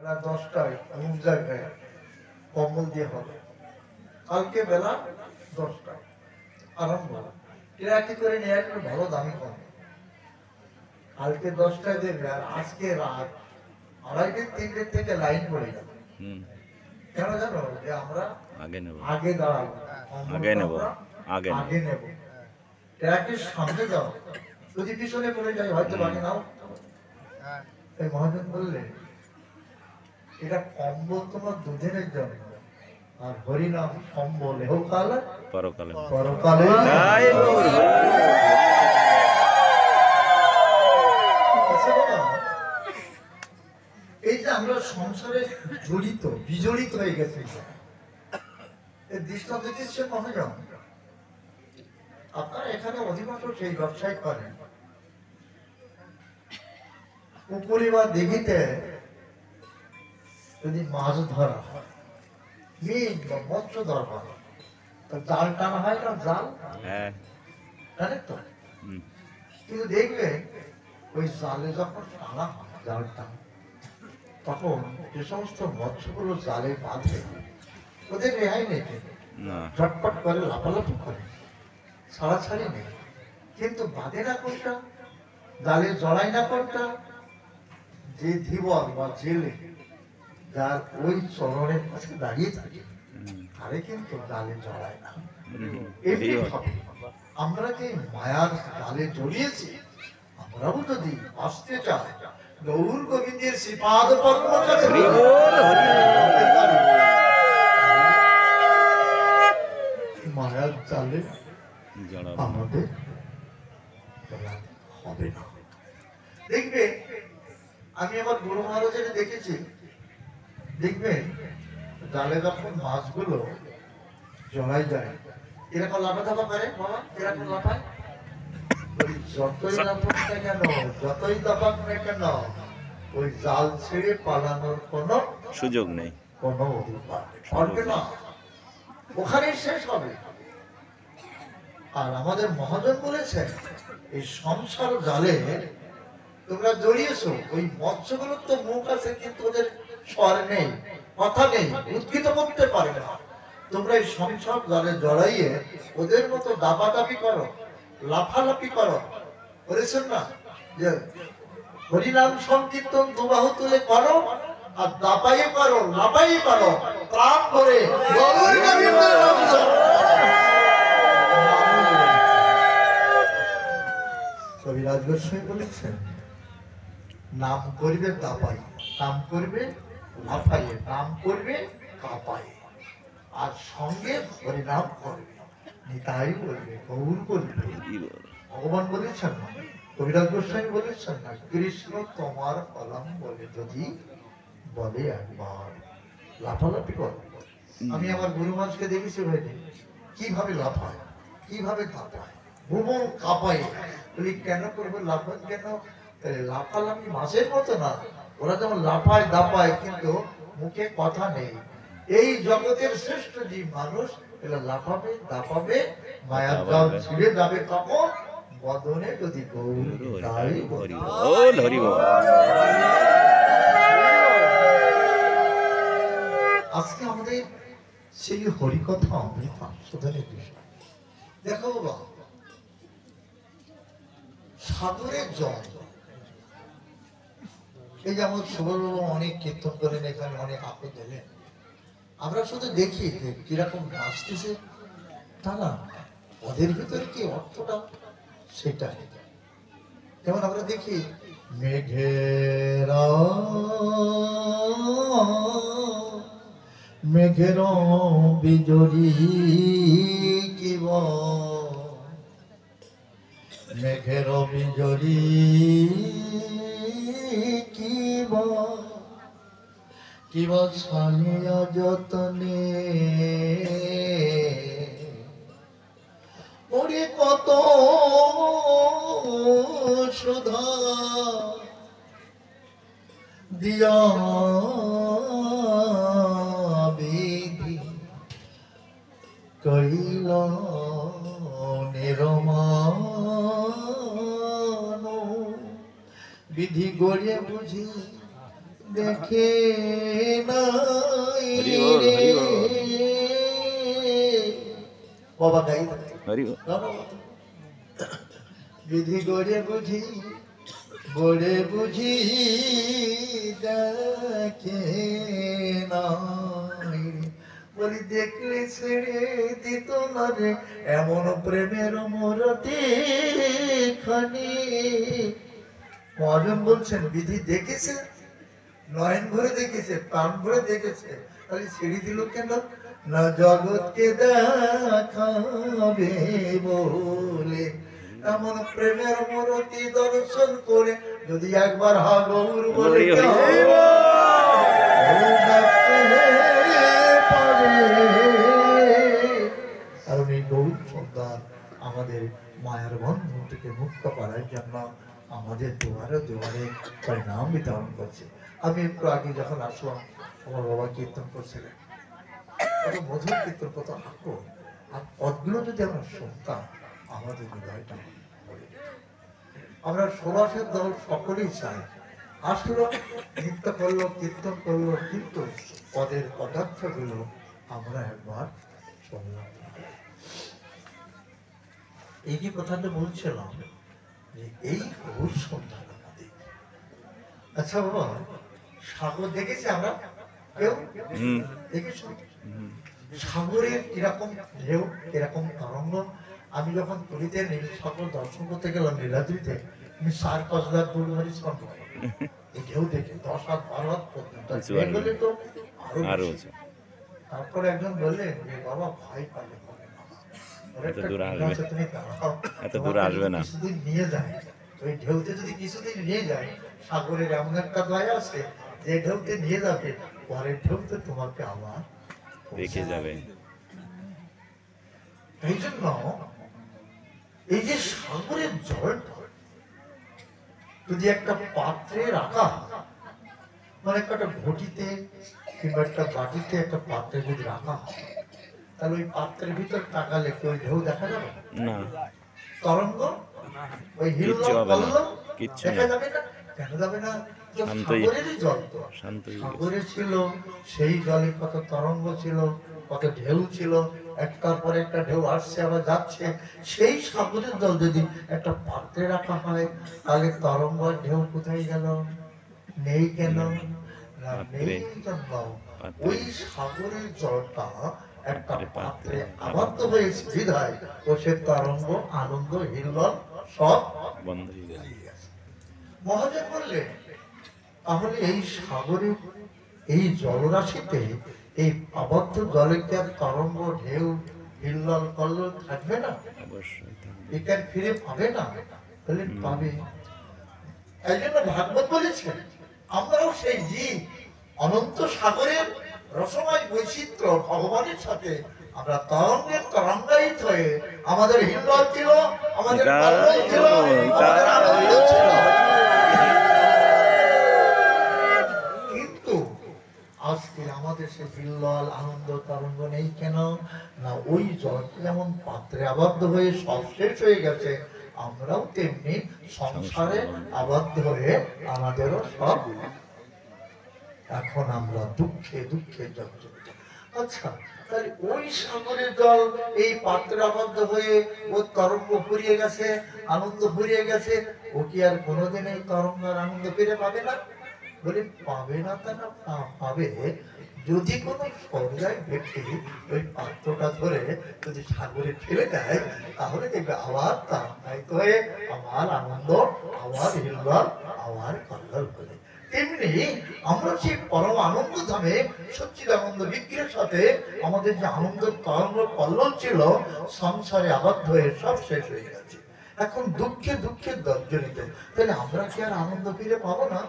বেলা দশটায় অমুক জায়গায় কম্বল দিয়ে হবে। কালকে বেলা দশটায়। আরম্ভ। ট্রাকি করে নিয়ে আসবে ভালো দামি কম কালকে দশটায় দেবে আর আজকে রাত আড়াইটে তিনটে থেকে লাইন পড়ে যাবে কেন জানো? যে আমরা আগে নেব। আগে দাঁড়াবো। আগে নেব, আগে আগে নেব। ট্রাকের সামনে যাও। যদি পিছনে পড়ে যায় হয়তো বাকি নাও। তাই মহাজন বললেন এটা কম্বল তোমার দুদিনের জন্য। আর হরিনাম সম্বল। এহ কাল পরকালে। পরকালে। আচ্ছা এই যে আমরা সংসারে জড়িত বিজড়িত হয়ে গেছি দৃষ্টান্ত দিচ্ছেন মহাজন আপনারা এখানে অধিকাংশ সেই ব্যবসায় করেন। পুকুরি বা দিঘিতে যদি মাছ ধরা হয় মিন বা মৎস্য ধরা হয় তো জাল টানা হয় না? জাল? হ্যাঁ। জানেন তো? কিন্তু দেখবে ওই জালে যখন টানা হয় জাল জালটা তখন যে সমস্ত মৎস্যগুলো জালে বাঁধে ওদের রেহাই নেই। ঝটপট করে লাফালাফি করে। ছাড়াছাড়ি নেই। কিন্তু বাঁধে না কোনটা? জালে জড়ায় না কোনটা? যে ধীবর বা জেলে যার ওই চরণের কাছে দাঁড়িয়ে থাকে। তারে কিন্তু জালে জড়ায় না। এমনি আমরা যে মায়ার জালে জড়িয়েছি আমরাও যদি আসতে চাই গৌর গোবিন্দের শ্রীপাদ মায়ার জালে আমাদের হবে না। দেখবে আমি আমার গুরু মহারাজের দেখেছি দেখবে জালে যখন মাছগুলো জড়াই যায় এরকম লাফা থাপা করে বাবা এরকম লাফায়। ওই যতই লাফাক না কেন যতই দাপাক না কেন ওই জাল ছেড়ে পালানোর কোনো সুযোগ নেই। কোনো অধিকার পারবে না। ওখানেই শেষ হবে। আর আমাদের মহাজন বলেছেন এই সংসার জালে তোমরা জড়িয়েছো ওই মৎস্যগুলোর তো মুখ আছে কিন্তু ওদের স্বর নেই, কথা নেই করতে পারে না। তোমরা এই জড়াইয়ে ওদের মতো করো, লাফালাফি করো। করেছেন না? যে হরিনাম সংকীর্তন দুবাহু তুলে করো আর লাপাইয়ে করো প্রাণ করে বলেছেন, নাম করবে দাপাই, নাম করবে লাফাইয়ে নাম করবে কাপাইয়ে আর সঙ্গে হরিনাম করবে। নিতাই বলবে গৌর বলবে। ভগবান বলেছেন না কবিরাজ গোস্বামী বলেছেন না কৃষ্ণ তোমার কলম বলে যদি বলে একবার। লাফালাফি কর। আমি আমার গুরু মাছকে দেখেছি ভাইনি কীভাবে লাফায় কীভাবে কাঁপায় ভুবন কাঁপায়। বলি কেন করবে লাফান কেন? লাফালাফি মাছের মতো না। ওরা যেমন লাফায় দাপায় কিন্তু মুখে কথা নেই। এই জগতের শ্রেষ্ঠ জীব মানুষ এরা লাফাবে দাপাবে মায়ার জাল ছিঁড়ে যাবে তখন বদনে যদি আজকে আমাদের সেই হরিকথা অমৃত আস্বাদনের বিষয়। দেখো বাবা সাগরের জল এই যেমন সুবর্ণবাবু অনেক কীর্তন করেন, এখানে অনেক আপদ দিলেন। আমরা শুধু দেখি যে কীরকম নাচতেছে, তা না, ওদের ভিতরে কি অর্থটা? সেটাই যেমন আমরা দেখি, মেঘেরা, মেঘের বিজড়ি কিব। মেঘের বিজড়ি কিব কিব সানিয়া যতনে ওরে কত সুধা। দিয়া বিধি গড়িয়ে বুঝি দেখে। বাবা গাই। বিধি গড়ে বুঝি গড়ে বুঝি দেখে বলি দেখলে ছেড়ে দিত না রে এমন প্রেমের মরতে খানি মহাজন বলছেন বিধি দেখেছে? নয়ন ভরে দেখেছে প্রাণ ভরে দেখেছে। তাহলে ছেড়ে দিল কেন? না জগৎকে দেখাবে বলে। এমন প্রেমের মূরতি দর্শন করে যদি একবার হা গৌর বলে কারণ এই গৌর সন্তান আমাদের মায়ের বন্ধন থেকে মুক্ত করার জন্য আমাদের দুয়ারে দুয়ারে পরিণাম বিতরণ করছে। আমি একটু আগে যখন আসলাম, আমার বাবা কীর্তন করছিলেন। কত মধুর কীর্তন, কত আগ্রহ আর পদগুলো যদি আমরা শুনতাম, আমাদের হৃদয়টা আমরা সুভাষের দল সকলেই চাই। আসলো, নৃত্য করল, কীর্তন করল, কিন্তু পদের পদার্থগুলো আমরা একবার শুনলাম। এই যে কথাটা বলছিলাম? যে এই সন্ধান আমাদের। আচ্ছা বাবা সাগর দেখেছি আমরা? কেউ? সাগরের কীরকম ঢেউ কীরকম তরঙ্গ? আমি যখন পুরীতে নীল সাগর দর্শন করতে গেলাম নীলাদ্রিতে আমি চার পাঁচ লাখ স্কন্দ এই ঢেউ দেখে দশ হাত বারো হাত পর্যন্ত। আর উঁচু ঢেউ আর হলে তো আরও আরও বেশি। উঁচু। তারপরে একজন বললেন যে বাবা ভয় পালে এত দূর আসবে। এত দূর আসবে না। কিছুদিন নিয়ে যায় ওই ঢেউতে যদি কিছুদিন নিয়ে যায় সাগরের এমন একটা দয়া আছে যে ঢেউতে নিয়ে যাবে পরের ঢেউতে তোমাকে আবার রেখে যাবে এই জন্য এই যে সাগরের জলটা যদি একটা পাত্রে রাখা হয়, মানে একটা ঘটিতে কিংবা একটা বাটিতে একটা পাত্রে যদি রাখা হয় তাহলে ওই পাত্রের ভিতর তাকালে ওই ঢেউ দেখা যাবে? না। তরঙ্গ? ওই হিল কিচ্ছু দেখা যাবে না? কেন যাবে না? সাগরেরই জল তো। শান্ত গেছে। সাগরে ছিল সেই জলে কত তরঙ্গ ছিল কত ঢেউ ছিল একটার পর একটা ঢেউ আসছে আবার যাচ্ছে। সেই সাগরের জল যদি একটা পাত্রে রাখা হয় তাহলে তরঙ্গ ঢেউ কোথায় গেল? নেই কেন? নেই ওই সাগরের জলটা পাত্রে, আবদ্ধ সে তরঙ্গ আনন্দ হয়ে এই সাগরের এই জলরাশিতে এই আবদ্ধ জলে কি আর তরঙ্গ ঢেউ হিল্লল কল্লল থাকবে না অবশ্যই এটার ফিরে পাবে না বলে পাবে এই জন্য ভাগবত বলেছেন আমরাও সেই জীব অনন্ত সাগরের রসময় বৈচিত্র্য ভগবানের সাথে আমরা তরঙ্গের তরঙ্গায়িত হয়ে আমাদের হিল্লল ছিল আমাদের এটা- ছিল আমাদের আনন্দ ছিল। কিন্তু আজকে আমাদের সে হিল্লল আনন্দ তরঙ্গ নেই কেন? না ওই জল যেমন পাত্রে আবদ্ধ হয়ে সব শেষ হয়ে গেছে? আমরাও তেমনি সংসারে আবদ্ধ হয়ে আমাদেরও সব এখন আমরা দুঃখে দুঃখে জর্জরিত। আচ্ছা তাহলে ওই সাগরের জল এই পাত্রে আবদ্ধ হয়ে ও তরঙ্গ ফুরিয়ে গেছে, আনন্দ ফুরিয়ে গেছে, ও কি আর কোনোদিন এই তরঙ্গ আর আনন্দ ফিরে পাবে না? বলে, পাবে না তা না পাবে। যদি কোনো সরজায় ব্যক্তি ওই পাত্রটা ধরে যদি সাগরে ফেলে দেয়, তাহলে দেখবে আবার তরঙ্গায়িত হয়ে আমার আনন্দ আবার হিল্লল আবার কল্লল করে তেমনি আমরা সেই পরম আনন্দ ধামে সচ্চিদানন্দ বিগ্রহের সাথে আমাদের যে আনন্দ তরঙ্গ কল্লোল ছিল, সংসারে আবদ্ধ হয়ে সব শেষ হয়ে গেছে। এখন দুঃখে দুঃখে দর্জনিত। তাহলে আমরা কি আর আনন্দ ফিরে পাবো না?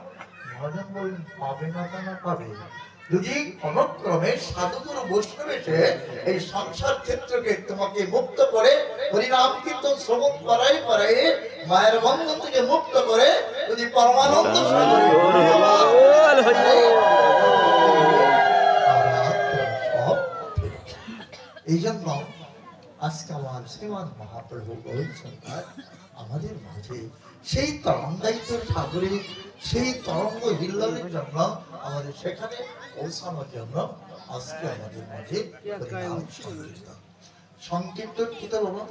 মহাজন বললেন, পাবে না তা না। পাবে যদি কোনক্রমে সাধুগুরু বৈষ্ণব এসে এই সংসার ক্ষেত্রকে তোমাকে মুক্ত করে হরিনাম কীর্তন শ্রবণ করাই করাই মায়ের বন্ধন থেকে মুক্ত করে যদি পরমানন্দ। এই জন্য আজকে আমার শ্রীমান মহাপ্রভু বলছেন আর আমাদের মাঝে সেই তরঙ্গায়িত সাগরে সেই তরঙ্গ হিল্লালের জন্য আমাদের সেখানে পৌঁছানোর জন্য আজকে আমাদের মাঝে সংকীর্তন। কি বাবা?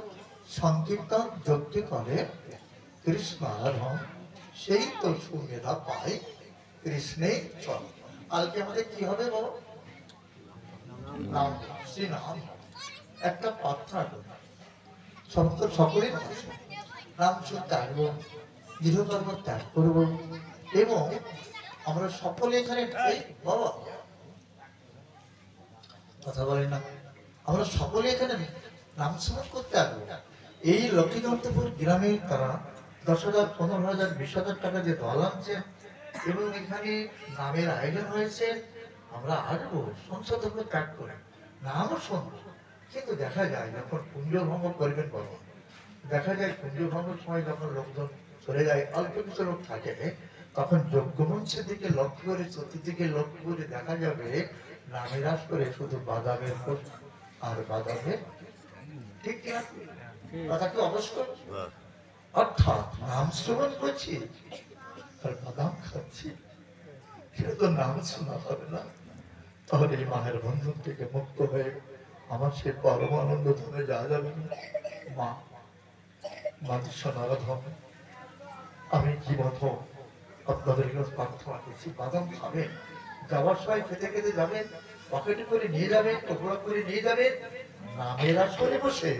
সংকীর্তন যজ্ঞ করে কৃষ্ণ আরাধন সেই তো সুমেধা পায় কৃষ্ণে চল কালকে আমাদের কি হবে বলো নাম শ্রীনাম একটা পাত্র সমস্ত সকলের ভাষা নাম শুদ্ধ আসব গৃহকর্ম ত্যাগ করব। এবং আমরা সকলে এখানে বাবা, কথা বলে না। আমরা সকলে এখানে নাম স্মরণ করতে আসব এই লক্ষ্মীকান্তপুর গ্রামে তারা দশ হাজার, পনেরো হাজার, বিশ হাজার টাকা দিয়ে দল আনছে এবং এখানে নামের আয়োজন হয়েছে। আমরা আসব সংসদ ত্যাগ করে, নামও শুনব। কিন্তু দেখা যায় যখন কুঞ্জ ভঙ্গ করবেন বাবা, দেখা যায় কুঞ্জ ভঙ্গের সময় যখন লোকজন চলে যায়, অল্প কিছু লোক থাকে তখন যজ্ঞমঞ্চের দিকে লক্ষ্য করে, চতুর্দিকে লক্ষ্য করে দেখা যাবে নামেরাস করে শুধু বাদামের আর বাদামের ঠিক কিনা কথা কি অবশ্য? অর্থাৎ নাম শ্রবণ করছি, আর বাদাম খাচ্ছি। সেটা তো নাম শোনা হবে না। তাহলে এই মায়ের বন্ধন থেকে মুক্ত হয়ে আমার সে পরম আনন্দ ধরে যাওয়া যাবে না। মা মাতৃ সনারাধন আমি কি মত আপনাদের কাছে প্রার্থনা করছি বাদাম খাবেন যাওয়ার সময় খেতে খেতে যাবেন পকেটে করে নিয়ে যাবেন টুকরা করে নিয়ে যাবেন নামের আসরে বসে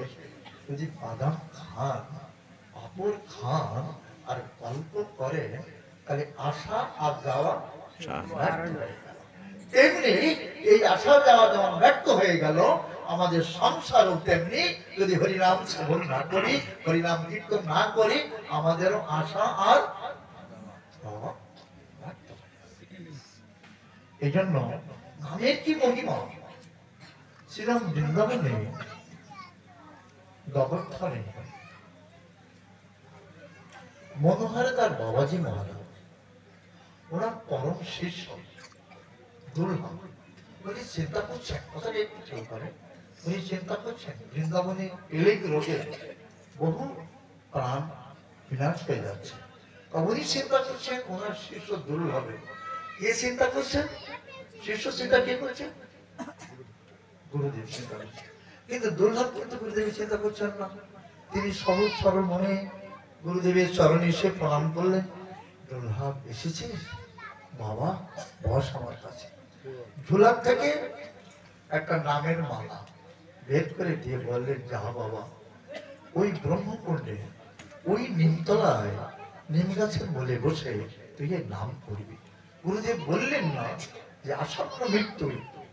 যদি বাদাম খান পাপড় খান আর গল্প করেন তাহলে আশা আর যাওয়া হয়ে গেল। তেমনি এই আশা যাওয়া যেমন ব্যর্থ হয়ে গেল আমাদের সংসারও তেমনি যদি হরিনাম শ্রবণ না করি হরিনাম কীর্তন না করি আমাদেরও আশা আর যাওয়া ব্যর্থ হয়ে গেল। এই জন্য কি মহিমা? বৃন্দাবনে মনোহরে তার বাবাজি মহারাজ, ওনার পরম শিষ্য দুর্লভ। উনি চিন্তা করছেন কথাটা একটু করে উনি চিন্তা করছেন বৃন্দাবনে এলেক রোগে বহু প্রাণ বিনাশ হয়ে যাচ্ছে। উনি চিন্তা করছেন, ওনার শিষ্য হবে। কে চিন্তা করছেন শিষ্য চিন্তা কে করছেন গুরুদেব চিন্তা করছেন কিন্তু দুর্লভ কিন্তু গুরুদেবের চিন্তা করছেন না। তিনি সহজ সরল মনে গুরুদেবের চরণে এসে প্রণাম করলেন। দুর্লভ, এসেছিস? বাবা, বস আমার কাছে। ঝুলার থেকে একটা নামের মালা বের করে দিয়ে বললেন, যা বাবা, ওই ব্রহ্মকুণ্ডে, ওই নিমতলায় নিম গাছের বলে বসে তুই এই নাম করবি গুরুদেব বললেন না যে আসন্ন মৃত্যু।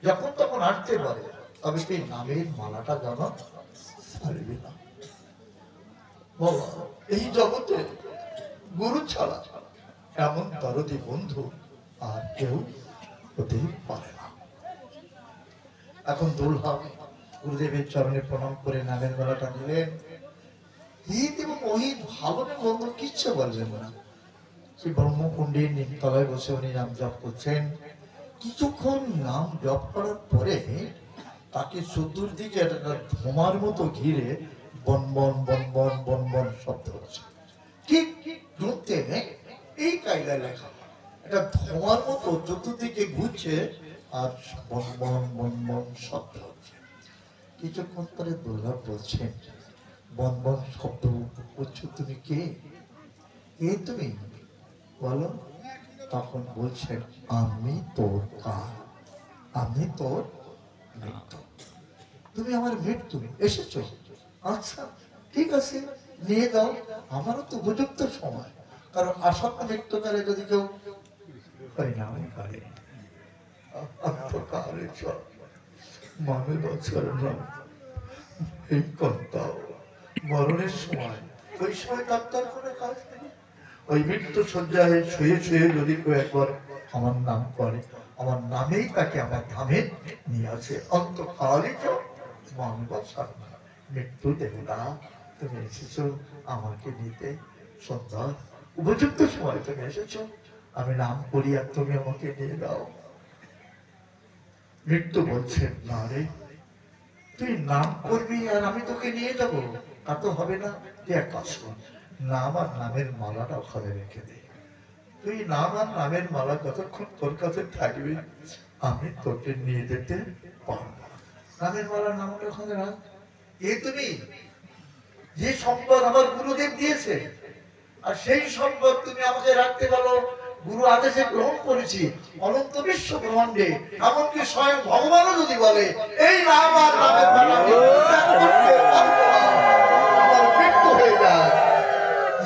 যখন তখন আসতে পারে। তবে তুই নামের মালাটা যেন ছাড়বি না। এই জগতে গুরু ছাড়া এমন দরদি বন্ধু আর কেউ হতেই পারে না। এখন দুর্লভ গুরুদেবের চরণে প্রণাম করে নামের বেলাটা নিলেন। হিত এবং অহিত ভালো না কিচ্ছু বললেন না। সেই ব্রহ্মকুণ্ডীর নিমতলায় বসে উনি নাম জপ করছেন। কিছুক্ষণ নাম জপ করার পরে তাকে চতুর্দিকে একটা ধোমার মতো ঘিরে বন বন বন বন বন বন শব্দ হচ্ছে। ঠিক গ্রন্থে এই কায়দায় লেখা। এটা ধোঁয়ার মতো চতুর্দিকে ঘুরছে আর বন বন বন বন শব্দ হচ্ছে। কিছুক্ষণ পরে দুর্গা বলছেন বন বন শব্দ করছ তুমি কে? কে তুমি বলো তখন বলছেন আমি তোর কার? আমি তোর মৃত্যু তুমি আমার মৃত্যু এসেছ? আচ্ছা ঠিক আছে নিয়ে দাও আমারও তো উপযুক্ত সময়। কারণ আসন্ন মৃত্যুকালে যদি কেউ পরিণাম করে। অন্তকালে চল মানব চরণ এই কর্তাও মরণের সময়। ওই সময় ডাক্তার কোনো কাজ ওই মৃত্যু সজ্জায় শুয়ে শুয়ে যদি কেউ একবার আমার নাম করে, আমার নামেই তাকে আমার ধামে নিয়ে আসে। অন্তকালে চল মানব চরণ মৃত্যু দেবনা তুমি এসেছ আমাকে নিতে। সুন্দর উপযুক্ত সময় তুমি এসেছ। আমি নাম করি আর তুমি আমাকে নিয়ে দাও মৃত্যু বলছেন না রে, তুই নাম করবি আর আমি তোকে নিয়ে যাব। তা তো হবে না। তুই এক কাজ কর, নাম আর নামের মালাটা ওখানে রেখে দে। তুই নাম আর নামের মালা যতক্ষণ তোর কাছে থাকবে, আমি তোকে নিয়ে যেতে পারব। নামের মালার নামটা ওখানে রাখ। এ তুমি, যে সম্পদ আমার গুরুদেব দিয়েছে, আর সেই সম্পদ তুমি আমাকে রাখতে পারো। গুরু আদেশে গ্রহণ করেছি, অনন্ত বিশ্ব ব্রহ্মাণ্ডে। এমনকি স্বয়ং ভগবানও যদি বলে, এই নাম আর নামের মালা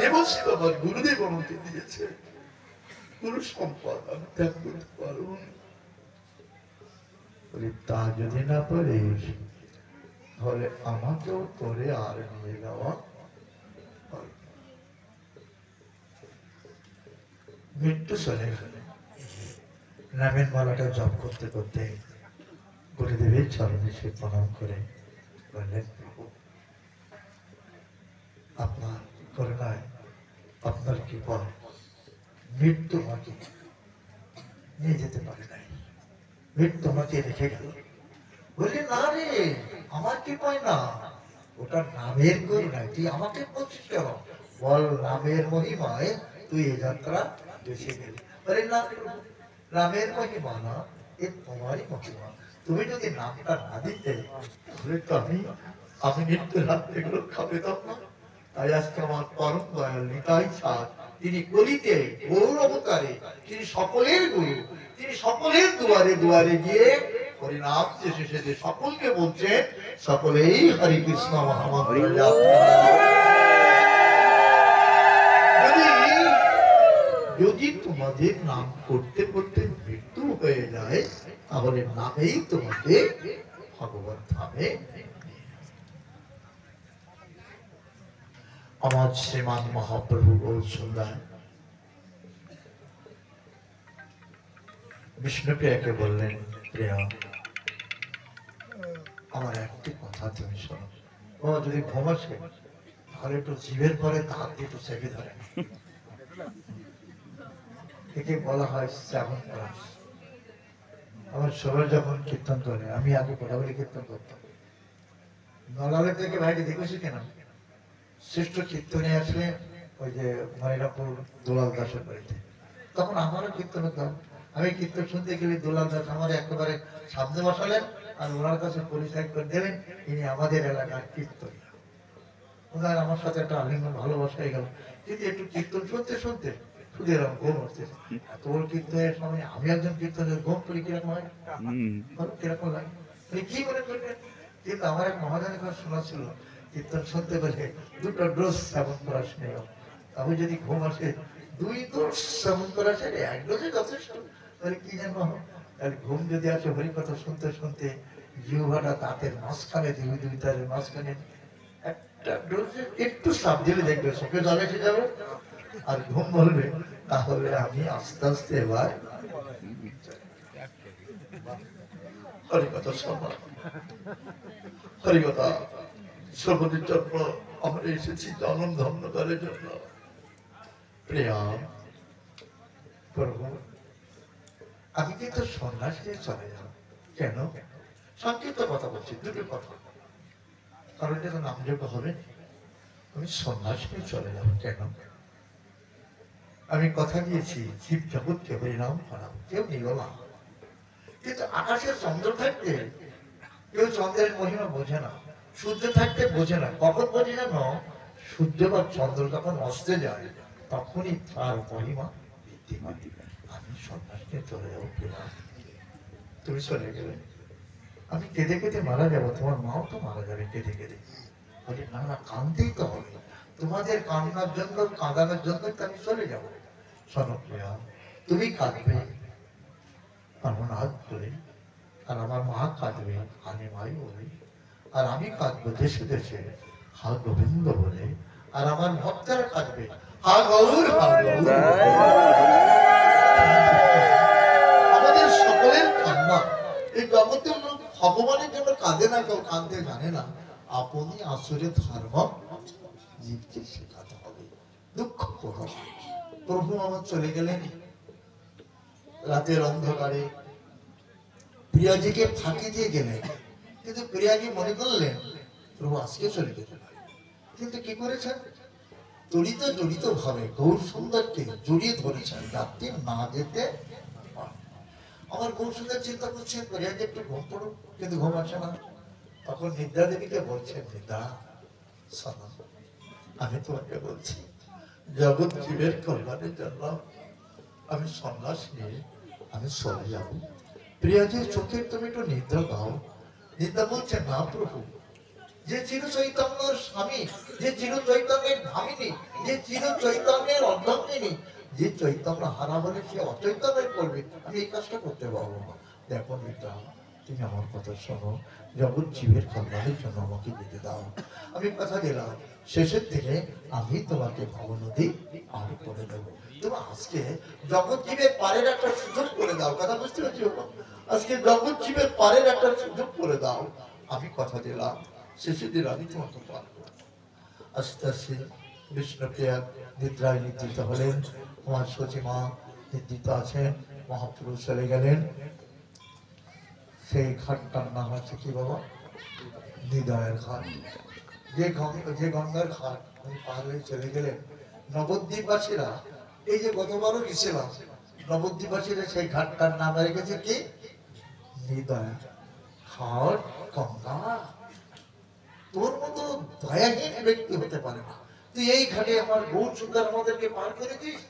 যে বলছি আমার গুরুদেব আমাকে দিয়েছে। গুরু সম্পদ আমি ত্যাগ করতে পারব তা যদি না পারিস, তাহলে আমাকেও তোরে আর নিয়ে যাওয়া মৃত্যু চলে গেল। নামের মালাটা জপ করতে করতে গুরুদেবের চরণে সে প্রণাম করে বললেন, প্রভু আপনার করুণায় আপনার কৃপায় মৃত্যু আমাকে নিয়ে যেতে পারে নাই। মৃত্যু আমাকে রেখে গেল। বললি, না রে, আমার কৃপায় না? ওটা নামের করুণায় তুই আমাকে বলছিস কেন? বল, নামের মহিমায় তুই এ যাত্রা বেছে গেলি। বলে, না নামের মহিমা না, এ তোমারই মহিমা। তুমি যদি নামটা না দিতে, তাহলে তো আমি আমি মৃত্যুর হাত থেকে রক্ষা পেতাম না। তাই আজকে আমার পরম দয়াল নিতাই সার তিনি কলিতে গৌর অবতারে তিনি সকলের গুরু তিনি সকলের দুয়ারে দুয়ারে গিয়ে হরিনাম শেষে শেষে সকলকে বলছেন সকলেই হরে কৃষ্ণ যদি তোমাদের নাম করতে করতে মৃত্যু হয়ে যায় তাহলে নামেই তোমাকে ভগবান ধামে নিয়ে যাবে। আমার শ্রীমান মহাপ্রভু গৌরসুন্দর বিষ্ণুপ্রিয়াকে বললেন, প্রিয়া, আমার একটি কথা তুমি শোনো। ও যদি ঘুম আসে, তাহলে একটু জীবের পরে দাঁত দিয়ে একটু চেপে ধরেন একে বলা হয় শ্রাবণ পরাশ আমার সবাই যখন কীর্তন করে, আমি আগে বলে কীর্তন করতাম। নলালে থেকে ভাইটি দেখেছি কেন শ্রেষ্ঠ চিত্ত নিয়ে আসলে ওই যে ময়রাপুর দোলাল দাসের বাড়িতে। তখন আমারও কীর্তন হতাম আমি কীর্তন শুনতে গেলে দোলাল দাস আমার একেবারে সামনে বসালেন আর ওনার কাছে পরিচয় করে দেবেন ইনি আমাদের এলাকার কীর্তন। ওনার আমার সাথে একটা আলিঙ্গন ভালোবাসা হয়ে গেল। কিন্তু একটু কীর্তন শুনতে শুনতে শুধু এরকম ঘুম হচ্ছে এত বড় কীর্তনের সময় আমি একজন কীর্তনের ঘুম করি কীরকম হয়? কীরকম লাগে কি মনে করবেন? কিন্তু আমার এক মহাজনের কথা শোনা ছিল। কীর্তন শুনতে পেলে দুটো ডোজ সেবন করা স্নেহ আমি যদি ঘুম আসে, দুই ডোজ সেবন করা সেরে এক ডোজে যথেষ্ট। তাহলে কি জানো? তাহলে ঘুম যদি আসে হরি কথা শুনতে শুনতে জিহ্বাটা দাঁতের মাঝখানে দুই দুই তারের মাঝখানে একটা ডোজে একটু সাপ দিলে দেখবে চোখে জল এসে যাবে। আর ঘুম বলবে, তাহলে আমি আস্তে আস্তে এবার হরিকথা শ্রবণ হরিকথা। শ্রবণের জন্য আমরা এসেছি জনম ধন্য করার জন্য। আমি কিন্তু সন্ন্যাস নিয়ে চলে যাব কেন? সংক্ষিপ্ত কথা বলছি, দুটো কথা। কারণ তো নামযোগ্য হবে আমি সন্ন্যাস নিয়ে চলে যাব, কেন? আমি কথা দিয়েছি, জীব জগৎকে হরিনাম করাম কেউ নিল না কিন্তু আকাশের চন্দ্র থাকতে কেউ চন্দ্রের মহিমা বোঝে না। সূর্য থাকতে বোঝে না। কখন বোঝে জানো? সূর্য বা চন্দ্র যখন অস্তে যায়, তখনই তার মহিমা বৃদ্ধি পায় আমি সন্ন্যাসকে চলে যাব প্রিয়া। তুমি চলে গেলে। আমি কেঁদে কেঁদে মারা যাব। তোমার মাও তো মারা যাবে কেঁদে কেঁদে। বলি, না না, কাঁদতেই তো হবে। তোমাদের কান্নার জন্য, কাঁদানোর জন্য আমি চলে যাব। শোনো প্রিয়া, তুমি কাঁদবে আমার হাত ধরে। আর আমার মা কাঁদবে হানি মাই বলে। আর আমি কাঁদবো দেশে দেশে। হা গোবিন্দ বলে, আর আমার ভক্তরা কাঁদবে। হা গৌর আমাদের সকলের কান্না। এই জগতের লোক ভগবানের জন্য কাঁদে না, কেউ কাঁদতে জানে না। আপনি আসরে ধর্ম জীবকে শেখাতে হবে। দুঃখ করো। প্রভু আমার চলে গেলেন। রাতের অন্ধকারে। প্রিয়াজিকে ফাঁকি দিয়ে গেলেন। কিন্তু প্রিয়াজি মনে করলেন, প্রভু আজকে চলে যেতে পারে। কিন্তু কি করেছেন? তড়িত জড়িত ভাবে গৌর সুন্দরকে জড়িয়ে ধরেছেন, রাত্রি না যেতে আমার গৌর সুন্দর চিন্তা করছেন রিয়াজ একটু ঘুম পড়ুক কিন্তু ঘুম আসে না। তখন নিদ্রা দেবীকে বলছেন, নিদ্রা শোনো আমি তোমাকে বলছি, জগৎ জীবের কল্যাণের জন্য আমি সন্ন্যাস নিয়ে আমি চলে যাব। প্রিয়াজির চোখের তুমি একটু নিদ্রা দাও নিদ্রা বলছে না প্রভু। যে চির চৈতন্যর স্বামী, যে চির চৈতন্যের ধামিনী যে চির চৈতন্যের অর্ধঙ্গিনী যে চৈতন্য হারা বলে সে অচৈতন্য করবে, আমি এই কাজটা করতে পারব না। দেখো মিত্রা তুমি আমার কথা শোনো, জগৎ জীবের কল্যাণের জন্য আমাকে যেতে দাও। আমি কথা দিলাম, শেষের দিকে আমি তোমাকে ভবনদী পার করে দেবো। নিদ্রিত হলেন। সচিমা নিদ্রিত আছেন। মহাপুরুষ চলে গেলেন। সেই ঘাটটার নাম হচ্ছে কি বাবা? হৃদয়ের ঘাট যে যে গঙ্গার উনি পার হয়ে চলে গেলেন। নবদ্বীপবাসীরা এই যে গতবারও গেছিলাম নবদ্বীপবাসীরা সেই ঘাটটার নাম রেখেছে কি? হৃদয় ঘাট গঙ্গা। তোর মতো দয়াহীন ব্যক্তি হতে পারে না। তুই এই ঘাটে আমার বহু সুন্দর আমাদেরকে পার করে দিস।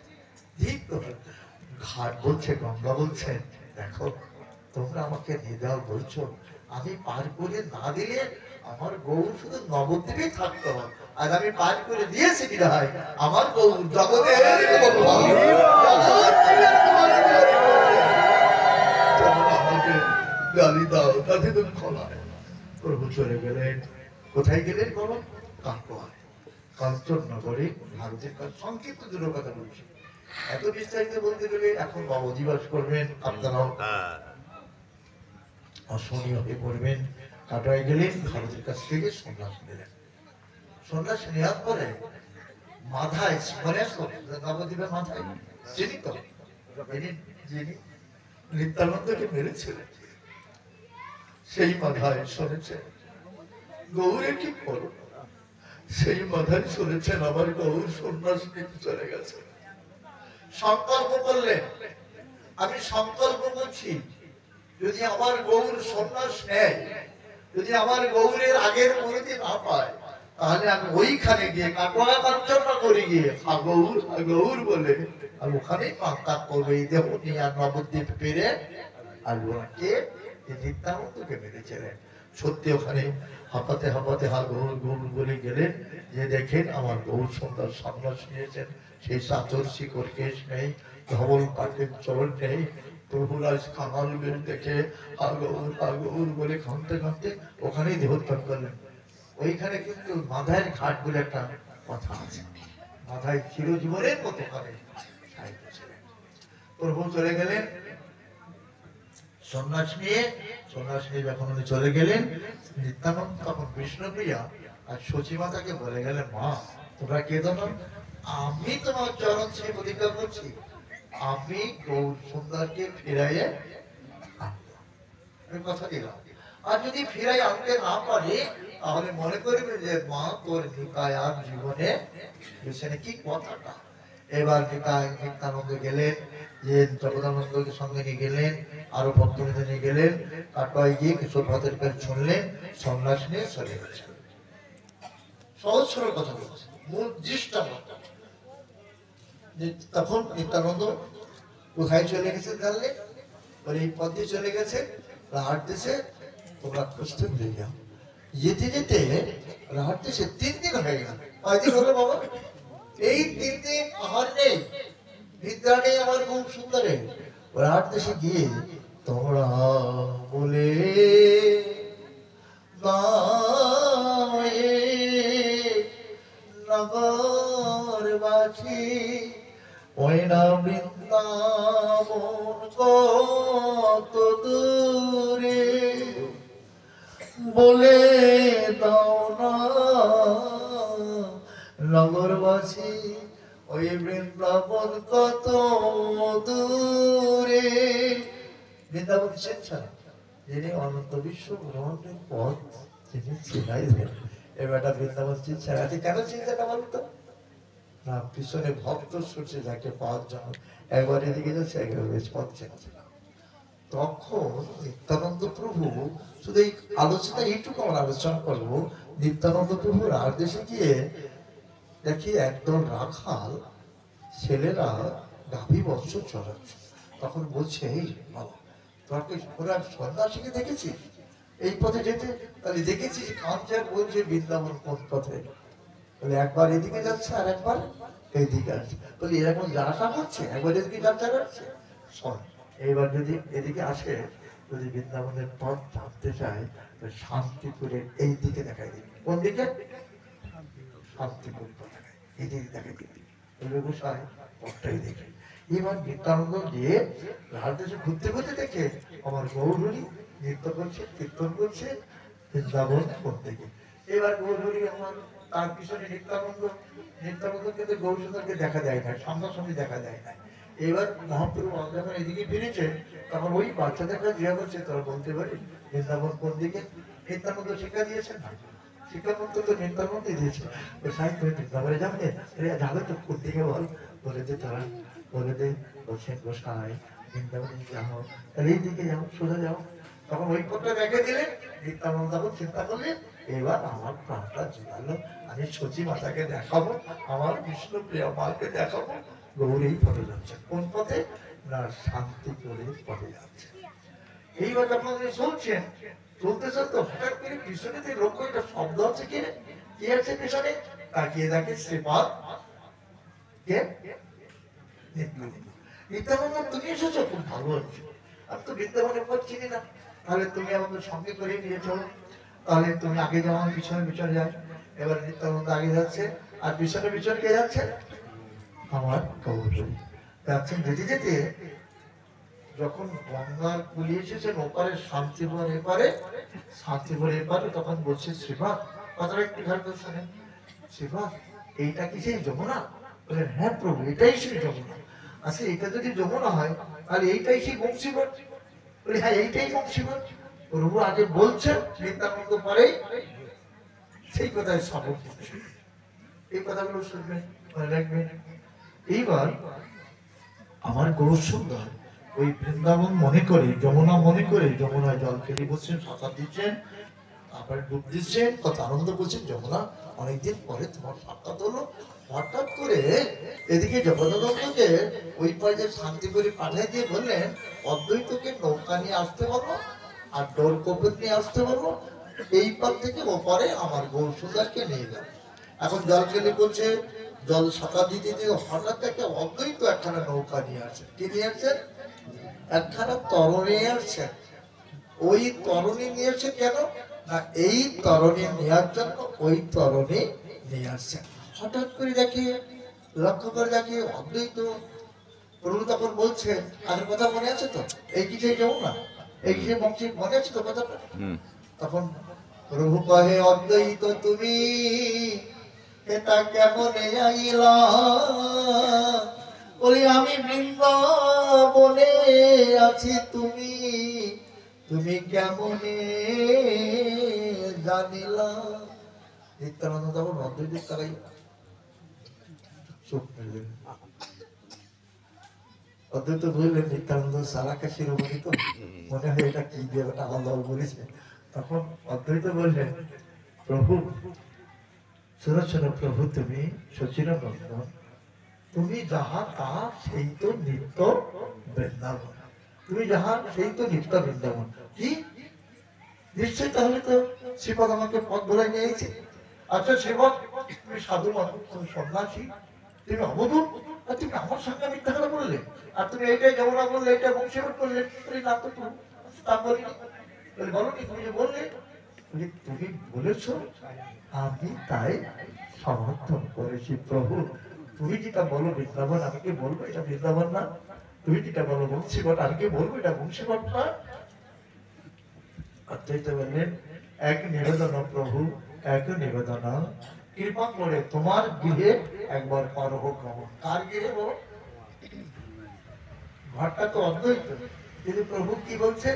ঠিক ঘাট বলছে, গঙ্গা বলছে, দেখো। তোমরা আমাকে হৃদয় বলছো, আমি পার করে না দিলে আমার গৌর শুধু নবদ্বীপেই থাকতো। আর আমি পার করে দিয়েছি কি হয়? আমার গৌর কাছে সংক্ষিপ্ত কথা এত বিস্তারিত বলতে গেলে এখন বাবা দিবস করবেন। আপনারাও অসহনীয় হয়ে পড়বেন। কাটোয়ায় গেলেন, ভারতের কাছ থেকে সন্ন্যাস নিলেন। সন্ন্যাস নেওয়ার পরে মাথায় আমার গৌর সন্ন্যাস নিতে চলে গেছে। সংকল্প করলেন। আমি সংকল্প করছি যদি আমার গৌর সন্ন্যাস নেয়, যদি আমার গৌরের আগের মূর্তি না পায়, তাহলে আমি ওইখানে গিয়ে কাটোয়া কাঞ্চনা করে গিয়ে হাগৌর হাগৌর বলে আর ওখানেই পাক্কা করবে এই দেহ নিয়ে আর নবদ্বীপ পেরে আর ওনাকে এই নিত্যানন্দকে মেরেছিলেন। সত্যি ওখানে হাঁপাতে হাঁপাতে হা গৌর গৌর বলে গেলেন যে, দেখেন আমার গৌর সুন্দর সন্ন্যাস নিয়েছেন সেই চাচর শিকড় কেশ নেই, ধবল কাঠের চোর নেই প্রভুরাজ বের দেখে আগৌর আগৌর বলে খামতে খামতে ওখানেই দেহত্যাগ করলেন। ওইখানে কিন্তু মাথায় ঘাট বলে একটা কথা আছে। মাথায় চিরজীবনের মতো করে প্রভু চলে গেলেন। সন্ন্যাস নিয়ে সন্ন্যাস নিয়ে যখন উনি চলে গেলেন, নিত্যানন্দ তখন বিষ্ণুপ্রিয়া আর সচিমাতাকে বলে গেলেন, মা, তোমরা কে আমি তোমার চরণ ছেড়ে প্রতিজ্ঞা করছি আমি গৌর সুন্দরকে ফিরাইয়ে আমি কথা দিলাম আর যদি ফিরাই আনতে না পারে, তাহলে মনে করবে যে, মা, তোর নিকায় আর জীবনে পেছনে কি কথাটা? এবার নিকায় নিত্যানন্দ গেলেন যে জগদানন্দকে সঙ্গে নিয়ে গেলেন, আরও ভক্তবৃন্দ নিয়ে গেলেন কাটোয়ায় গিয়ে কিছু ভাতের কাছে শুনলেন, সন্ন্যাস নিয়ে চলে গেছে সহজ সরল কথা বলছে। মূল দৃষ্টান্ত যে তখন নিত্যানন্দ কোথায় চলে গেছে জানলে বলে, এই পথ চলে গেছে রাহাট দেশে তোমরা খুঁজতে ভুলে যাও। যেতে যেতে রাহাট দেশে তিন দিন হয়ে গেল। কয়দিন হলো বাবা? এই তিন দিন আহার নেই, নিদ্রা নেই আমার, খুব সুন্দরে রাহাট দেশে গিয়ে তোমরা বলে নগরবাসী ওইনা বৃন্দাবন কত দূরে? বলে দাও না। নগরবাসী, ওই বৃন্দাবন কত দূরে? বৃন্দাবন শেখা যিনি অনন্ত বিশ্ব ব্রহ্মাণ্ডের পথ তিনি চিনাই দেন এবারটা বৃন্দাবন চিনছেন কেন চিনছেন না বলতো? না, পিছনে ভক্ত ছুটছে যাকে পাওয়ার জন্য একবার এদিকে যাচ্ছে একবার পাচ্ছে না তখন নিত্যানন্দ প্রভু শুধু এই আলোচনা, এইটুকু আমরা আলোচনা করব। নিত্যানন্দ প্রভু দেশে গিয়ে দেখি একদল রাখাল ছেলেরা গাভী বৎস চড়াচ্ছে। তখন বলছে, এই বাবা তোরা ওরা সন্ন্যাসীকে দেখেছিস এই পথে যেতে? তাহলে দেখেছিস, কাঞ্চার বলছে, বৃন্দাবন কোন পথে? বলে একবার এদিকে যাচ্ছে আর একবার এইদিকে আসছে। বলি, এরকম যাওয়া হচ্ছে, একবার এদিকে যাচ্ছে শোন, এইবার যদি এদিকে আসে, যদি বৃন্দাবনের পথ জানতে চায়, তো শান্তিপুরের এই দিকে দেখাই দিবি। কোন দিকে? শান্তিপুর দেখায় এদিকে দেখাই দিবি। পথটাই এবার গিয়ে রাত দেশে ঘুরতে দেখে, আমার করছে, কীর্তন করছে, বৃন্দাবন কোন দিকে এবার গৌরী আমার তার পিছনে নিত্যানন্দ নিত্যানন্দ কিন্তু গৌরসুন্দরকে দেখা যায় না, সামনাসামনি দেখা যায় না। এবার মহাপ্রভু যখন এদিকে ফিরেছে তখন ওই বাচ্চাদের কাছে জিজ্ঞাসা করছে তোরা বলতে পারিস বৃন্দাবন কোন দিকে? নিত্যানন্দ শিক্ষা দিয়েছেন না? শিক্ষা মন্ত্র তো নিত্যানন্দই দিয়েছে। তো সাই তুমি বৃন্দাবনে যাবে যাবে তো, কোন দিকে বল? বলে দে তোরা, বলে দে বলছেন গোসাই, বৃন্দাবনে যাও। তাহলে এই দিকে যাও, সোজা যাও। তখন ওই পথটা রেখে দিলেন নিত্যানন্দ চিন্তা করলেন এবার আমার প্রাণটা জোগালো আমি সচি মাতাকে দেখাবো, আমার বিষ্ণু প্রিয় মাকে দেখাবো। গৌরী পথে যাচ্ছে। কোন পথে না, শান্তি করে পথে যাচ্ছে। এইবার যখন উনি চলছেন চলতে চলতে হঠাৎ করে পিছনে লক্ষ্য একটা শব্দ আছে কে? কি আছে পিছনে? তাকিয়ে দেখে শ্রীপাদ। কে? নিত্যানন্দ তুমি এসেছ? খুব ভালো হয়েছে। আমি তো বৃন্দাবনের পথ চিনি না। তাহলে তুমি আমাদের সঙ্গে করে নিয়ে চলো। তাহলে তুমি আগে যাও আমি পিছনে পিছনে যাই এবার নিত্যানন্দ আগে যাচ্ছে। আর পিছনে পিছনে কে যাচ্ছে? আমার কবুতর যাচ্ছেন যেতে যেতে যখন গঙ্গার কুলি এসেছেন ওপারে শান্তিপুর এপারে শান্তিপুর এপারে তখন বলছে, শ্রীপাদ, কথাটা একটু করে শোনেন। শ্রীপাদ, এইটা কি সেই যমুনা? বলেন হ্যাঁ প্রভু, এটাই সেই যমুনা। আচ্ছা এটা যদি যমুনা হয়, তাহলে এইটাই সেই বংশীবর বলি হ্যাঁ এইটাই বংশীবর প্রভু আগে বলছেন নিত্যানন্দ পরেই সেই কথায় করছে। এই কথাগুলো শুনবেন, মনে রাখবেন। এইবার আমার গৌর সুন্দর, ওই বৃন্দাবন মনে করে, যমুনা মনে করে, যমুনায় জল ফেলে বসছেন, সাঁতার দিচ্ছেন, তারপরে ডুব দিচ্ছেন, কত আনন্দ করছেন, যমুনা অনেকদিন পরে তোমার সাক্ষাৎ হলো হঠাৎ করে এদিকে জগন্নাথকে ওই পর্যায়ে শান্তি করে পাঠিয়ে দিয়ে বললেন, অদ্বৈতকে নৌকা নিয়ে আসতে বলব আর ডোর কপুর নিয়ে আসতে বলব, এই পার থেকে ওপারে আমার গৌর সুন্দরকে নিয়ে যাব এখন জল খেলে বলছে, জল সাঁতার দিতে দিতে হঠাৎ থেকে অদ্বৈত একখানা নৌকা নিয়ে আসছে। কি নিয়ে আসছেন একখানা তরণে আসছেন ওই তরণী নিয়েছে কেন? না, এই তরণী নেওয়ার জন্য ওই তরণী নিয়ে আসছেন হঠাৎ করে দেখে, লক্ষ্য করে দেখে অদ্বৈত প্রভু তখন বলছে আগের কথা মনে আছে তো? এই কি সেই যেমন না? এই বংশী মনে আছে তো কথাটা তখন প্রভু কহে অদ্বৈত তুমি এটা কেমন আইলা? বলি আমি বৃন্দাবনে আছি তুমি তুমি কেমনে জানিলা? নিত্যানন্দ তখন অদ্বৈত তারাই করলেন অদ্বৈত বললেন, নিত্যানন্দ সারাকা শিরোমণি তো মনে হয় এটা কি দিয়ে ওটা আল্লাহ বলেছে। তখন অদ্বৈত বললেন, প্রভু, শোনো প্রভু, তুমি সচিরানন্দন তুমি যাহা তা, সেই তো নিত্য বৃন্দাবন। তুমি যাহা, সেই তো নিত্য বৃন্দাবন। কি? নিশ্চয় তাহলে তো শ্রীপদ আমাকে পথ বলে নিয়েছে। আচ্ছা শ্রীপদ তুমি সাধু মানুষ তুমি সন্ন্যাসী, তুমি অবধূত তুমি আমার সঙ্গে মিথ্যা কথা বললে? আর তুমি এইটাই যমুনা বললে এটা বংশীবট করলে? না তো তা বলে বলো কি তুমি যে বললে? বলি, তুমি বলেছ আমি তাই সমর্থন করেছি প্রভু। তুমি যেটা বলো বৃন্দাবন আমি কি বলব এটা বৃন্দাবন না? তুমি যেটা বলো বংশীবট আমি কি বলব এটা বংশীবট না? অদ্বৈত বললেন এক নিবেদন প্রভু এক নিবেদন। কৃপা করে তোমার গৃহে একবার করহ ভ্রমণ কার গৃহে বলো? ঘরটা তো অদ্বৈত। কিন্তু প্রভু কি বলছে?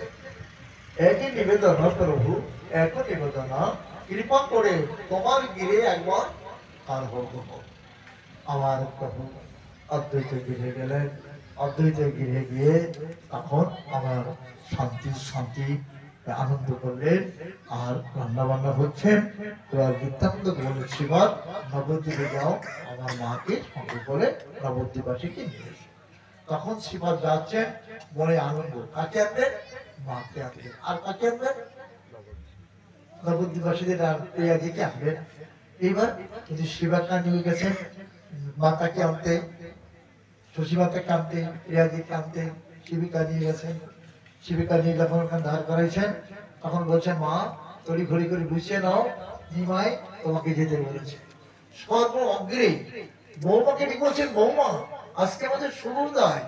একই নিবেদন প্রভু এক নিবেদন। কৃপা করে তোমার গিরে একবার করহ ভ্রমণ আমার প্রভু অদ্বৈত গৃহে গেলেন। অদ্বৈত গৃহে গিয়ে তখন আমার শান্তি শান্তি আনন্দ করলেন। আর রান্না বান্না হচ্ছেন এবার নিত্যানন্দ বলে শিবার নবদ্বীপে যাও। আমার মাকে সঙ্গে করে নবদ্বীপবাসীকে নিয়ে। তখন শিবার যাচ্ছেন মনে আনন্দ। কাকে আনবেন মাকে আনবেন আর কাকে আনবেন নবদ্বীপবাসীদের আর প্রিয়াজিকে আনবেন এইবার কিন্তু শিবাকা নিয়ে গেছেন, মাতাকে আনতে, শশীমাতাকে আনতে প্রিয়াজিকে আনতে, শিবিকা নিয়ে গেছেন, শিবিকা নিয়ে যখন ওখানে দাঁড় করাইছেন, তখন বলছেন, মা, তড়ি ঘড়ি করে গুছিয়ে নাও, নিমাই তোমাকে যেতে বলেছে। সর্ব অগ্রে বৌমাকে ঠিক বলছেন বৌমা। আজকে আমাদের শুভ উদয়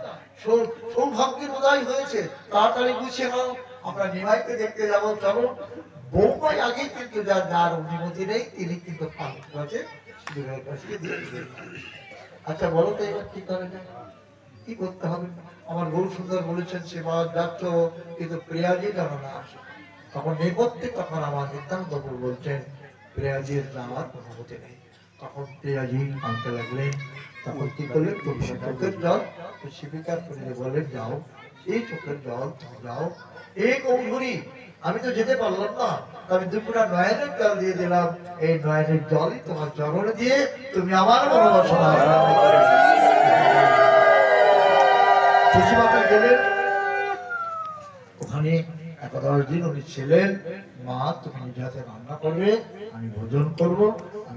সৌ- সৌভাগ্যের উদয় হয়েছে। তাড়াতাড়ি গুছিয়ে নাও। আমরা নিমাইকে দেখতে যাব। চলো। বৌমাই আগে কিন্তু যার যার অনুমতি নেই, তিনি কিন্তু পালন কাছে আচ্ছা বলো তো এবার কি করে? কি করতে হবে? আমার বহু সুন্দর বলেছেন সেবা যাচ্ছ কিন্তু প্রিয়াজি যেন না আসে। তখন নেপথ্যে তখন আমার নিত্যান্ত বলছেন, প্রিয়াজির যাওয়ার অনুমতি নেই। তখন প্রিয়াজি আনতে লাগলেন। তখন কি করলেন? চোখের জল। শিবিকার করে বললেন যাও, এই চোখের জল যাও এই গৌরী আমি তো যেতে পারলাম না। আমি দুপুরা নয়নের জল দিয়ে দিলাম। এই নয়নের জলই তোমার চরণে দিয়ে তুমি আমার মনোবাসনা করে দিও। গেলেন। ওখানে একাদশ দিন উনি ছিলেন। মা, তুমি যাতে রান্না করবে, আমি ভোজন করব।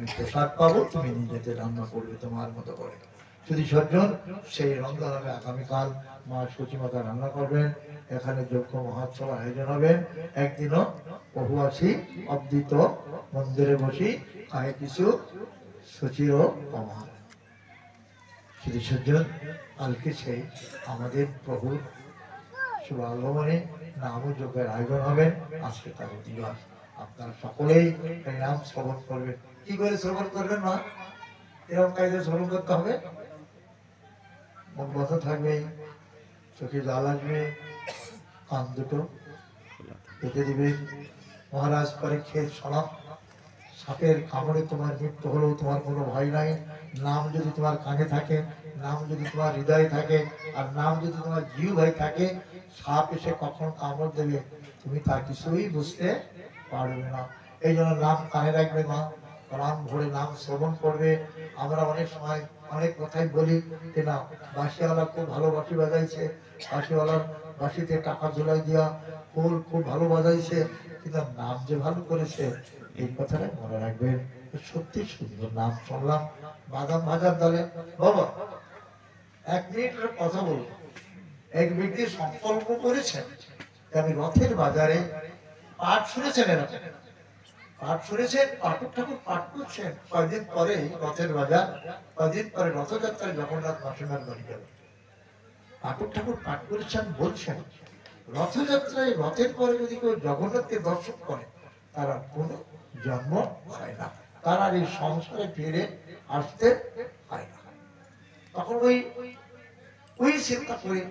আমি প্রসাদ পাবো, তুমি নিজে হাতে রান্না করবে তোমার মতো করে। যদি সজ্জন, সেই রমজান হবে, আগামীকাল মা সচিমাতা রান্না করবেন, এখানে যজ্ঞ মহোৎসব আয়োজন হবে। একদিনও বহু আছি অবদিত মন্দিরে বসি খায় কিছু সচিরও কমা শ্রী সজ্জন, কালকে সেই আমাদের প্রভু শুভ আগমনে নাম যজ্ঞের আয়োজন হবে। আজকে তার দিবস আপনারা সকলেই নাম শ্রবণ করবেন। কি করে শ্রবণ করবেন না এরকম কাজে শ্রবণ করতে হবে। মন বসা থাকবে, চোখে জল আসবে, কান দুটো পেতে দিবে। মহারাজ পরীক্ষের সলাপ সাপের কামড়ে তোমার মৃত্যু হলেও তোমার কোনো ভয় নাই। নাম যদি তোমার কানে থাকে, নাম যদি তোমার হৃদয়ে থাকে, আর নাম যদি তোমার জিউ ভাই থাকে, সাপ এসে কখন কামড় দেবে, তুমি তা কিছুই বুঝতে পারবে না। এই জন্য নাম কানে রাখবে মা। নাম ভরে নাম শ্রবণ করবে। আমরা অনেক সময় অনেক কথাই বলি যে, না বাসিওয়ালা খুব ভালো বাসি বাজাইছে। বাসিওয়ালার বাসিতে টাকা ঝুলাই দিয়া ফুল খুব ভালো বাজাইছে। কিন্তু নাম যে ভালো করেছে, এই কথাটা মনে রাখবেন। সত্যি সুন্দর নাম শুনলাম। বাদাম ভাজার দলে, বাবা, এক মিনিটের কথা বলব এক ব্যক্তি সংকল্প করেছেন? আমি রথের বাজারে পাঠ শুনেছেন এরকম। পাঠ শুনেছেন, পাঠক ঠাকুর পাঠ করছেন। কয়েকদিন পরে রথের বাজার, কয়েকদিন পরে রথযাত্রায় জগন্নাথ মাসিমার বাড়ি গেল পাঠক ঠাকুর পাঠ করেছেন, বলছেন, রথযাত্রায় রথের পরে যদি কেউ জগন্নাথকে দর্শন করে, তারা কোনো জন্ম হয় না। তারা এই সংসারে ফিরে আসতে পায় না। তখন ওই ওই চিন্তা করে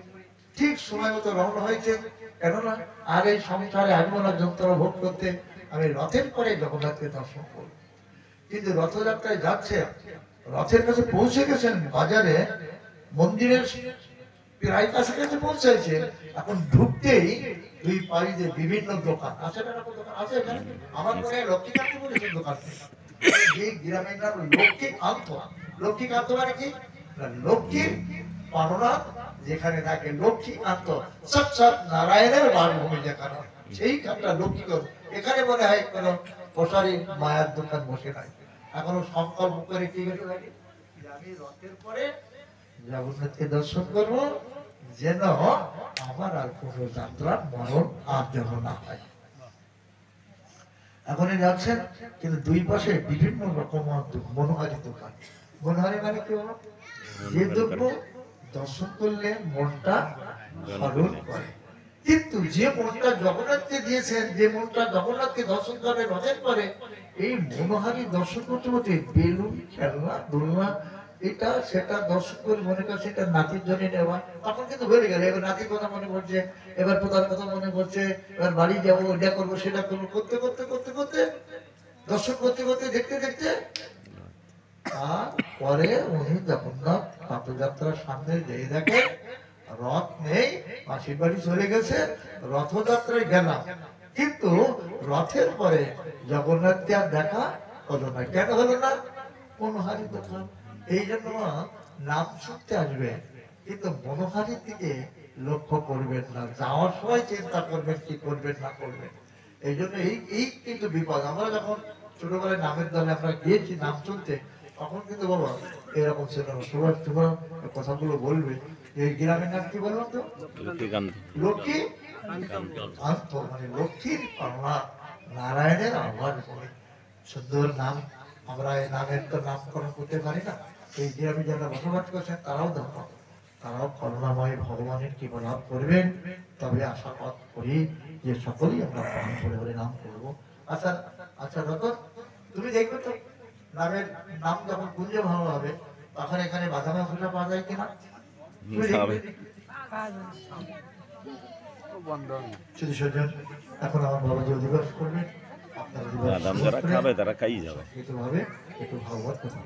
ঠিক সময় মতো রওনা হয়েছে। কেননা আর এই সংসারে আসব না যন্ত্রণা ভোগ করতে আমি রথের পরে জগন্নাথকে দর্শন করব। কিন্তু রথযাত্রায় যাচ্ছে, রথের কাছে পৌঁছে গেছেন বাজারে, মন্দিরের প্রায় কাছাকাছি পৌঁছাইছে এখন ঢুকতেই দুই পাড়িতে বিভিন্ন দোকান। আছে দোকান আছে আমার মনে হয় লক্ষ্মীকান্ত বলেছে দোকান। যে গ্রামের নাম লক্ষ্মীকান্ত লক্ষ্মীকান্ত মানে কি? লক্ষ্মীর পারনাথ যেখানে থাকে লক্ষ্মীকান্ত সাক্ষাৎ নারায়ণের বাসভূমি যেখানে। সেইখানটা লক্ষ্মীকান্ত এখানে মনে হয় কোন প্রসারী মায়ের দোকান বসে নাই। এখনও সংকল্প করে কি আমি রথের পরে জগন্নাথকে দর্শন করব যেন আমার আর কোনো যাত্রার মরণ আর যেন না হয়। এখন এই যাচ্ছেন কিন্তু দুই পাশে বিভিন্ন রকম মনোহারি দোকান। মনোহারি মানে কি যে দ্রব্য দর্শন করলে মনটা স্মরণ করে। কিন্তু যে মনটা জগন্নাথকে দিয়েছেন, যে মনটা জগন্নাথকে দর্শন করে রথের পরে এই মনোহারি দর্শন করতে করতে বেলুন, খেলনা, দোলনা, এটা, সেটা দর্শন করে মনে করছে এটা নাতির জন্য নেওয়া, তখন কিন্তু হয়ে গেল। এবার নাতির কথা মনে পড়ছে, এবার প্রধান কথা মনে পড়ছে, এবার বাড়ি যাব এটা করব, সেটা করব, করতে করতে করতে করতে, দর্শন করতে করতে, দেখতে দেখতে, তারপরে উনি জগন্নাথ রথযাত্রার সামনে যেয়ে দেখে রথ নেই মাসির বাড়ি চলে গেছে, রথযাত্রায় গেলাম। কিন্তু রথের পরে জগন্নাথকে আর দেখা হলো না। কেন হলো না? মনোহারি কথা। এই জন্য নাম শুনতে আসবে, কিন্তু মনোহারির দিকে লক্ষ্য করবেন না। যাওয়ার সময় চিন্তা করবেন কি করবেন, না করবেন। এই জন্য এই এই কিন্তু বিপদ। আমরা যখন ছোটবেলায় নামের দলে আমরা গিয়েছি নাম শুনতে, তখন কিন্তু বাবা এরকম ছিল। সবাই তোমরা কথাগুলো বলবে। এই গ্রামের নাম কি বললাম তো? লক্ষ্মী মানে লক্ষ্মীর কন্যা নারায়ণের আহ্বান করে। সুন্দর নাম। আমরা এই নামের তো নামকরণ করতে পারি না। এই গ্রামে যারা বসবাস করছেন তারাও ধর্ম। তারাও করুণাময় ভগবানের কৃপা লাভ করবেন। তবে আশা করি যে সকলেই আমরা প্রাণ করে করে নাম করব। আচ্ছা আচ্ছা রতন তুমি দেখবে তো নামের নাম যখন গুঞ্জে ভালো হবে তখন এখানে বাধা মাংসটা পাওয়া যায় কিনা? এখন আমার বাবা যে অধিবাস করবেন আপনারা যারা খাবে তারা খাই যাবে। একটু ভাবে একটু ভাগবত কথা